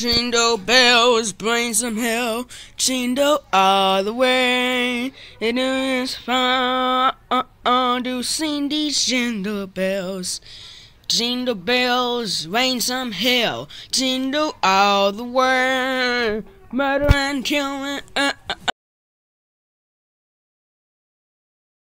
Jingle bells, bring some hell. Jingle all the way. It is fun to sing these jingle bells. Jingle bells, rain some hell. Jingle all the way. Murder and killing, uh,